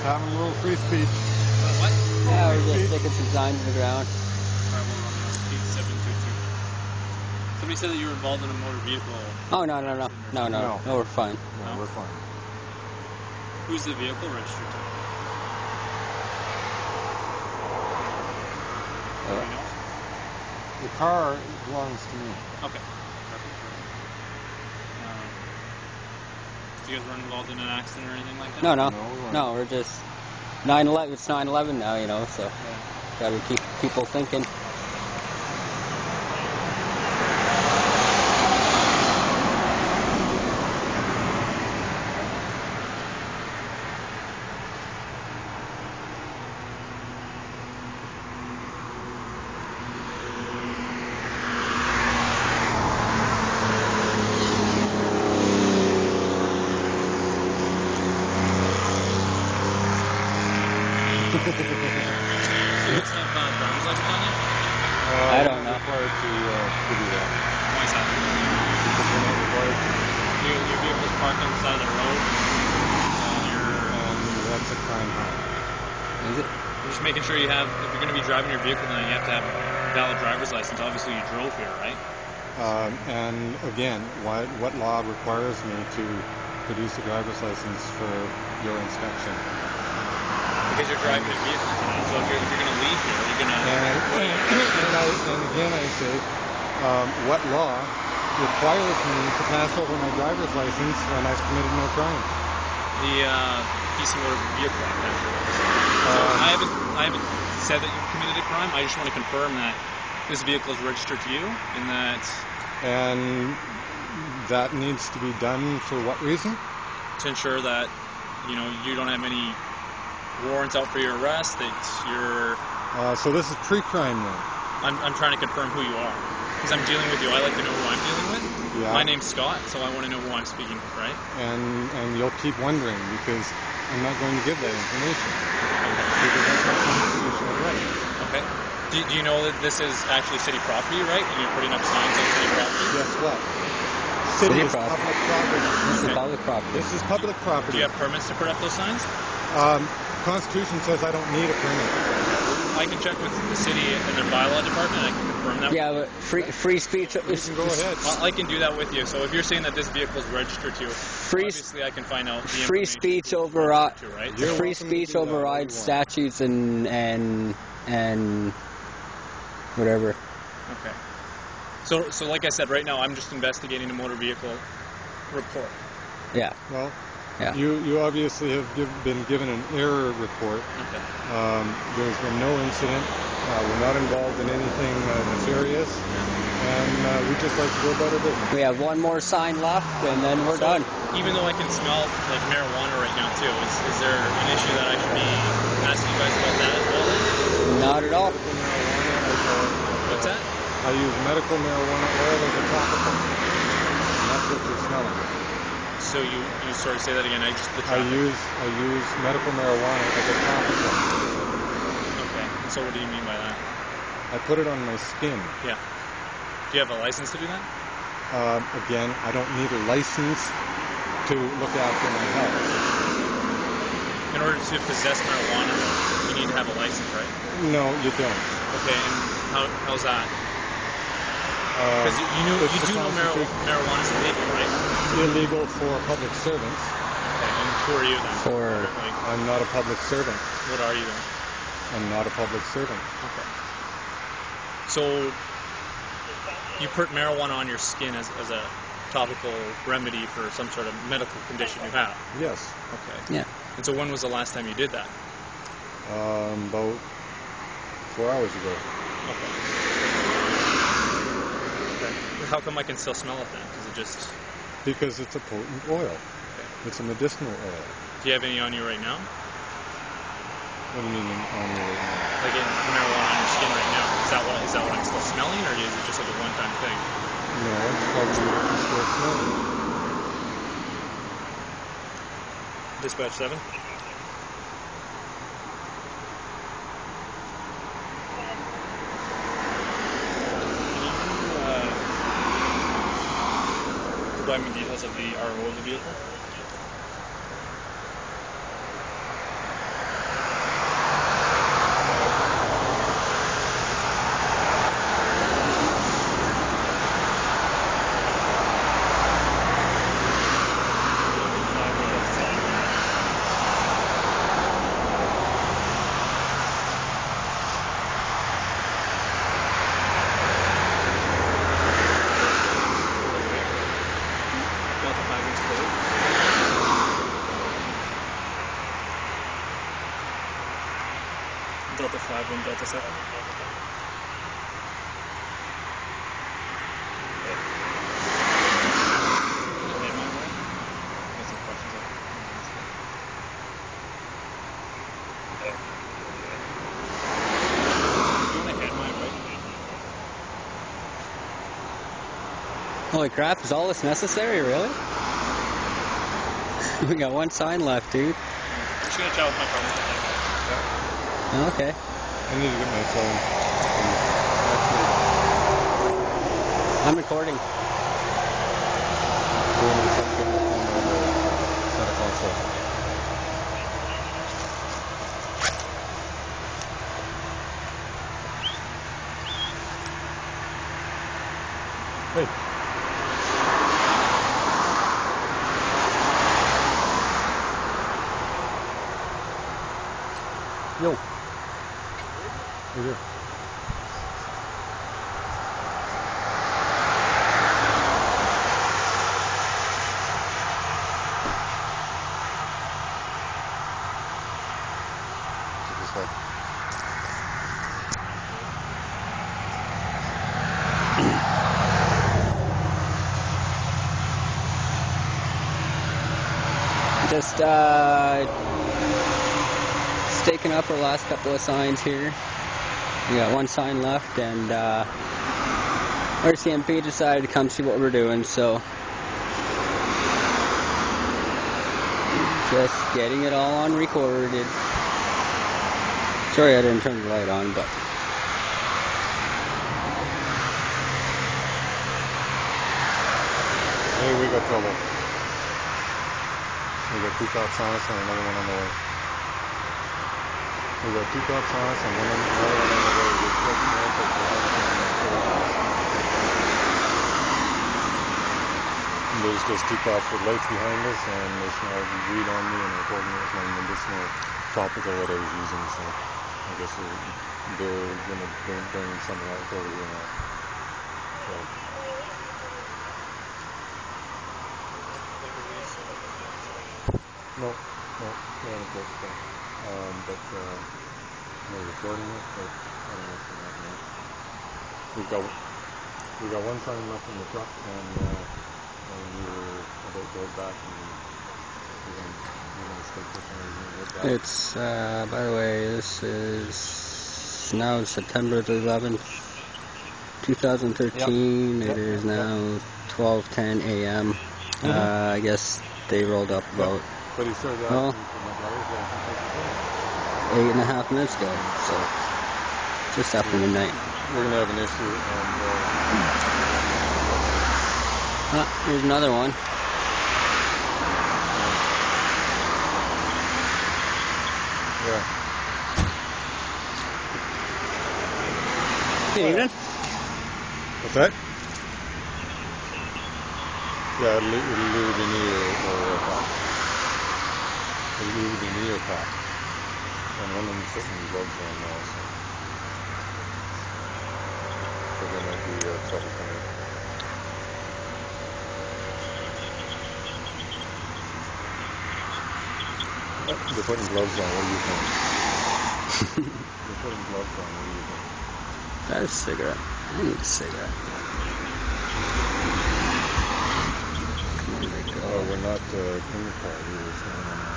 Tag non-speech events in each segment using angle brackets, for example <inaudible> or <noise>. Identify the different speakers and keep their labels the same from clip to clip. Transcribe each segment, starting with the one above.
Speaker 1: Just having a little free speech.
Speaker 2: Uh, what?
Speaker 3: Yeah, we're just sticking some signs to the ground.
Speaker 2: Alright, well, I'm on 8722. Somebody said that you were involved in a motor vehicle.
Speaker 3: Oh no no no no no
Speaker 1: No.
Speaker 3: no we're fine.
Speaker 1: No,
Speaker 2: No?
Speaker 1: we're fine.
Speaker 2: Who's the vehicle registered to? Do we know?
Speaker 1: The car belongs to me.
Speaker 2: Okay. Um, you guys weren't involved in an accident or anything like that?
Speaker 3: No no
Speaker 1: No, uh,
Speaker 3: no we're just 9/11. It's 9/11 now, you know. So gotta keep people thinking.
Speaker 2: So you guys have uh, driver's license on you?
Speaker 1: Uh,
Speaker 3: I
Speaker 1: we're
Speaker 3: don't
Speaker 1: not
Speaker 3: know.
Speaker 1: required to, uh, to do that.
Speaker 2: Why is that?
Speaker 1: Because we're not required to.
Speaker 2: Your, your vehicle's parked on the side of the road. And you're,
Speaker 1: And that's a crime home.
Speaker 3: Is it?
Speaker 2: you're just making sure you have, if you're going to be driving your vehicle, then you have to have a valid driver's license. Obviously, you drove here, right?
Speaker 1: Um, and again, what, what law requires me to produce a driver's license for your inspection?
Speaker 2: Because you're driving a vehicle. So if you're, if you're going to leave here, you're going to.
Speaker 1: And, and, I, and again, I say, um, what law requires me to pass over my driver's license when I've committed no crime?
Speaker 2: The uh, BC Motor Vehicle Act. So
Speaker 1: Uh,
Speaker 2: I haven't, I haven't said that you've committed a crime. I just want to confirm that this vehicle is registered to you and that
Speaker 1: And that needs to be done for what reason?
Speaker 2: to ensure that you know you don't have any warrants out for your arrest. That you're.
Speaker 1: Uh, so this is pre-crime then.
Speaker 2: I'm, I'm trying to confirm who you are because I'm dealing with you. I like to know who I'm dealing with.
Speaker 1: Yeah.
Speaker 2: My name's Scott, so I want to know who I'm speaking with, right?
Speaker 1: And and you'll keep wondering because I'm not going to give that information because that's not constitutional right.
Speaker 2: Okay. Do, do you know that this is actually city property, right? And you're putting up signs on city property?
Speaker 1: Guess what?
Speaker 3: City
Speaker 1: City is
Speaker 3: property.
Speaker 1: public property.
Speaker 3: This is
Speaker 2: Okay.
Speaker 3: public property.
Speaker 1: This is public
Speaker 2: Do you have permits to put up those signs?
Speaker 1: Um, Constitution says I don't need a permit.
Speaker 2: I can check with the city and their bylaw department. I can confirm that.
Speaker 3: Yeah, but free free speech.
Speaker 1: You can go ahead.
Speaker 2: I I can do that with you. So if you're saying that this vehicle is registered to you,
Speaker 3: Free
Speaker 2: obviously I can find out the
Speaker 3: free speech
Speaker 2: who
Speaker 3: override
Speaker 2: uh, to, right?
Speaker 1: You're
Speaker 3: free speech
Speaker 1: do that all you
Speaker 3: overrides statutes and and and whatever.
Speaker 2: Okay. So so like I said, right now I'm just investigating a motor vehicle report.
Speaker 3: Yeah.
Speaker 1: Well,
Speaker 3: Yeah.
Speaker 1: you you obviously have give, been given an error report.
Speaker 2: Okay.
Speaker 1: Um, there's been no incident. Uh, we're not involved in anything uh, nefarious, and uh, we just like to go about our business.
Speaker 3: We have one more sign left, and then we're
Speaker 2: So,
Speaker 3: done.
Speaker 2: Even though I can smell like marijuana right now too, is, is there an issue that I should be asking you guys about that as well?
Speaker 3: Not at all.
Speaker 1: Medical marijuana as a-
Speaker 2: What's that?
Speaker 1: I use medical marijuana oil as a topical. And that's what you're smelling.
Speaker 2: So you you sorry say that again. I just the
Speaker 1: I use I use medical marijuana as a topical.
Speaker 2: Okay. So what do you mean by that?
Speaker 1: I put it on my skin.
Speaker 2: Yeah. Do you have a license to do that?
Speaker 1: Um, again, I don't need a license to look after my health.
Speaker 2: In order to possess marijuana, you need to have a license, right?
Speaker 1: No, you don't.
Speaker 2: Okay. And how how's that?
Speaker 1: Uh,
Speaker 2: Because you, you know you do know mar- marijuana is illegal, right?
Speaker 1: Illegal for public servants.
Speaker 2: And who are you then?
Speaker 3: For-
Speaker 1: I'm not a public servant.
Speaker 2: what are you then?
Speaker 1: I'm not a public servant.
Speaker 2: Okay. So you put marijuana on your skin as, as a topical remedy for some sort of medical condition you have.
Speaker 1: Yes.
Speaker 2: Okay.
Speaker 3: Yeah.
Speaker 2: And so when was the last time you did that?
Speaker 1: Um, about four hours ago.
Speaker 2: Okay. Okay. How come I can still smell it then? Is it just?
Speaker 1: Because it's a potent oil. It's a medicinal oil.
Speaker 2: Do you have any on you right now?
Speaker 1: What do you mean on your right now?
Speaker 2: Like in marijuana on your skin right now? Is that what is that what I'm still smelling, or is it just like a one-time thing?
Speaker 1: No, it's probably still smelling.
Speaker 2: Dispatch seven. Can you uh, provide me details of the RO of the vehicle? Delta 5, 1 Delta 7. Okay, my way. Got some questions I can ask you. You wanna head my way?
Speaker 3: Holy crap, is all this necessary, really? <laughs> we got one sign left, dude.
Speaker 2: I'm just gonna chat with my partner for 10 minutes.
Speaker 3: Okay.
Speaker 1: I need to get my phone.
Speaker 3: I'm recording.
Speaker 1: doing a check, the phone over set up also. Hey. Yo. Way?
Speaker 3: Just uh, staking up our last couple of signs here. We got one sign left, and uh, RCMP decided to come see what we're doing, so just getting it all on recorded. Sorry I didn't turn the light on, but
Speaker 1: Hey, we got trouble. We got two cops on us and another one on the way. We got two cops on us and one on, the way. For There's just two cops with lights behind us and they smelled weed on me and it was my medicinal topical that I was using, so I guess they're, they're gonna bring, bring some of that over here now. So. No, no, haven't booked that. Um, but uh, they're recording it, but I don't know what's gonna happen. Yet. We've got we got one sign left in the truck, and uh, and we were about to head back, and we're we're gonna stake this one. We're back.
Speaker 3: it's, uh, by the way, this is now September the 11th, 2013.
Speaker 1: Yep.
Speaker 3: It is
Speaker 1: Yep.
Speaker 3: now 12:10 a.m.
Speaker 1: Mhm.
Speaker 3: Uh, I guess they rolled up about
Speaker 1: but he started
Speaker 3: well-
Speaker 1: for my driver's license. I said,
Speaker 3: eight and a half minutes ago, so just after midnight.
Speaker 1: "Oh, We're gonna have an issue, and uh,
Speaker 3: Ah, here's another one.
Speaker 1: yeah.
Speaker 3: Good evening.
Speaker 1: What's that? Yeah, it'll, it'll either be or. It'll either be me or cop. And one of them's putting gloves on now, so. So there might be uh, trouble coming. Uh, they're putting gloves on, what do you think? they're putting gloves on, what do you think?
Speaker 3: That's a cigarette. I need a cigarette.
Speaker 1: Oh, we're not uh, in the car, we were standing on the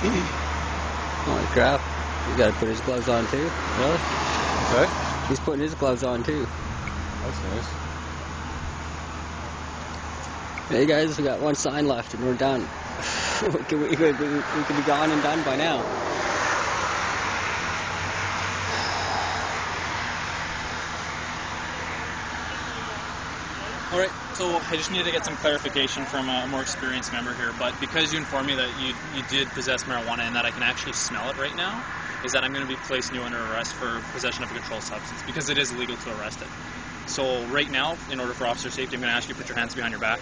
Speaker 3: Holy crap. He's got to put his gloves on too. Really?
Speaker 1: Okay.
Speaker 3: He's putting his gloves on too.
Speaker 1: That's nice.
Speaker 3: Hey guys, we got one sign left and we're done. <laughs> we, could, we, could, we, we could be gone and done by now.
Speaker 2: All right, so I just needed to get some clarification from a more experienced member here. But because you informed me that you you did possess marijuana and that I can actually smell it right now, is that I'm going to be placing you under arrest for possession of a controlled substance because it is illegal to arrest it. So right now, in order for officer safety, I'm going to ask you to put your hands behind your back.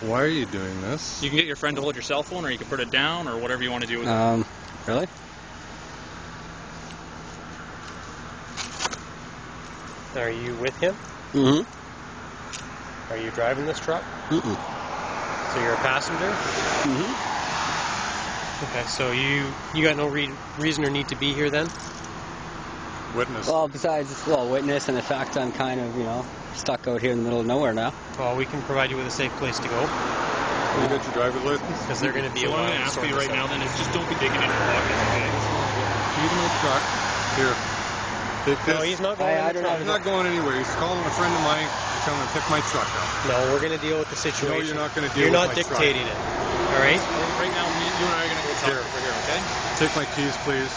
Speaker 1: Why are you doing this?
Speaker 2: You can get your friend to hold your cell phone, or you can put it down, or whatever you want to do with it.
Speaker 3: Um, really?
Speaker 4: Are you with him?
Speaker 3: Mm-hmm.
Speaker 4: Are you driving this truck?
Speaker 3: Mm-mm.
Speaker 4: So you're a passenger?
Speaker 3: Mm-hmm.
Speaker 4: Okay, so you you got no re- reason or need to be here then?
Speaker 1: Witness.
Speaker 3: Well, besides, well, witness and the fact I'm kind of, you know, stuck out here in the middle of nowhere now.
Speaker 4: Well, we can provide you with a safe place to go
Speaker 1: you got your driver's license?
Speaker 4: because they're going to be
Speaker 2: So
Speaker 4: a
Speaker 2: what I'm
Speaker 4: while
Speaker 2: going to
Speaker 4: to
Speaker 2: ask
Speaker 4: sort
Speaker 2: you
Speaker 4: this
Speaker 2: right now then is just don't be digging in your pockets, okay?
Speaker 1: Key to my truck. Here. Take
Speaker 4: No, he's not going.
Speaker 3: I- I don't
Speaker 4: truck.
Speaker 1: He's not going anywhere. He's calling a friend of mine to come and pick my truck up.
Speaker 4: No, we're going to deal with the situation.
Speaker 1: No, you're not gonna deal
Speaker 4: You're
Speaker 1: with
Speaker 4: not
Speaker 1: my truck.
Speaker 4: dictating it. All right.
Speaker 2: Right now, me, you and I are going to go talk
Speaker 1: Here.
Speaker 2: over here, okay?
Speaker 1: Take my keys, please.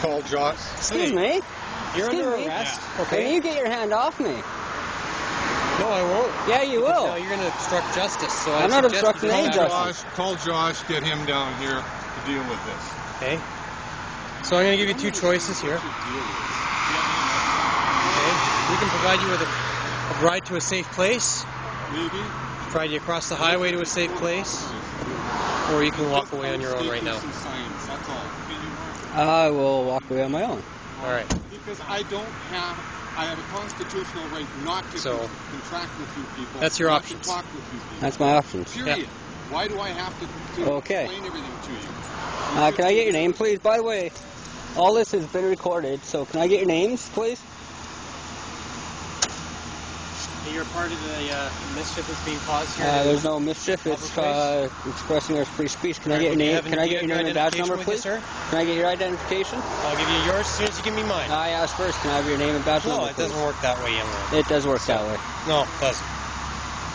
Speaker 1: Call Josh.
Speaker 3: Excuse me.
Speaker 4: You're
Speaker 3: Excuse
Speaker 4: under
Speaker 3: me?
Speaker 4: arrest.
Speaker 3: Can
Speaker 4: Okay.
Speaker 3: you get your hand off me?
Speaker 4: No, I won't.
Speaker 3: Yeah, you
Speaker 4: Because
Speaker 3: will.
Speaker 4: Now you're going to obstruct justice. So I
Speaker 3: I'm not
Speaker 4: suggest
Speaker 3: obstructing any justice.
Speaker 1: Josh. Call Josh. Get him down here to deal with this.
Speaker 4: Okay. So I'm going to give you two choices here. Okay. We can provide you with a, a ride to a safe place,
Speaker 1: Maybe.
Speaker 4: provide you across the highway to a safe place, or you can walk away on your own right now.
Speaker 3: I will walk away on my own.
Speaker 4: All right.
Speaker 1: Because I don't have, I have a constitutional right not to
Speaker 4: So-
Speaker 1: contract with you people.
Speaker 4: That's your
Speaker 1: not
Speaker 4: options.
Speaker 1: To talk with you.
Speaker 3: That's my options.
Speaker 1: Period. Why do I have to, to
Speaker 3: Okay.
Speaker 1: explain everything to you?
Speaker 3: Uh, can I get your name, please? By the way, all this has been recorded, so can I get your names, please?
Speaker 4: You're part of the uh, mischief that's being caused here.
Speaker 3: Uh, there's no mischief. It's uh, expressing our free speech. Can I get your name? Can I get your name and badge number, please?
Speaker 4: sir?
Speaker 3: Can I get your identification?
Speaker 4: I'll give you yours as soon as you give me mine.
Speaker 3: I asked first. Can I have your name and badge
Speaker 4: no,
Speaker 3: number,
Speaker 4: it
Speaker 3: please?
Speaker 4: doesn't work that way, young man.
Speaker 3: It does work that way.
Speaker 4: No, it doesn't.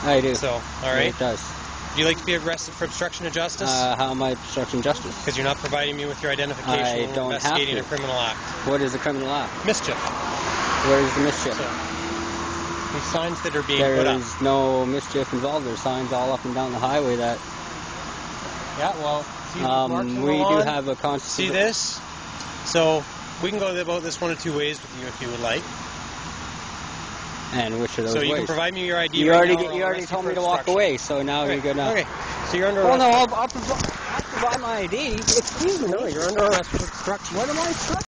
Speaker 3: I do.
Speaker 4: So, all right.
Speaker 3: It does.
Speaker 4: Do you like to be arrested for obstruction of justice?
Speaker 3: Uh, how am I obstructing justice?
Speaker 4: Because you're not providing me with your identification
Speaker 3: I
Speaker 4: when
Speaker 3: don't
Speaker 4: we're
Speaker 3: have
Speaker 4: investigating
Speaker 3: to.
Speaker 4: a criminal act.
Speaker 3: What is a criminal act?
Speaker 4: Mischief.
Speaker 3: Where is the mischief?
Speaker 4: So, these signs that are being
Speaker 3: There
Speaker 4: put up.
Speaker 3: is no mischief involved. There's signs all up and down the highway that
Speaker 4: Yeah, well, see these marks on
Speaker 3: um, we do have a
Speaker 4: See this? So, we can go about this one of two ways with you if you would like.
Speaker 3: And which of those
Speaker 4: So you
Speaker 3: ways?
Speaker 4: can provide me your ID
Speaker 3: you
Speaker 4: right
Speaker 3: already
Speaker 4: now,
Speaker 3: get, you already told me to walk away, so now you're gonna.
Speaker 4: Okay, so you're under
Speaker 3: Well,
Speaker 4: arrest.
Speaker 3: no, I'll, I'll, provide, I'll provide my ID. Excuse me.
Speaker 4: No, you're under arrest for obstruction.
Speaker 3: What am I?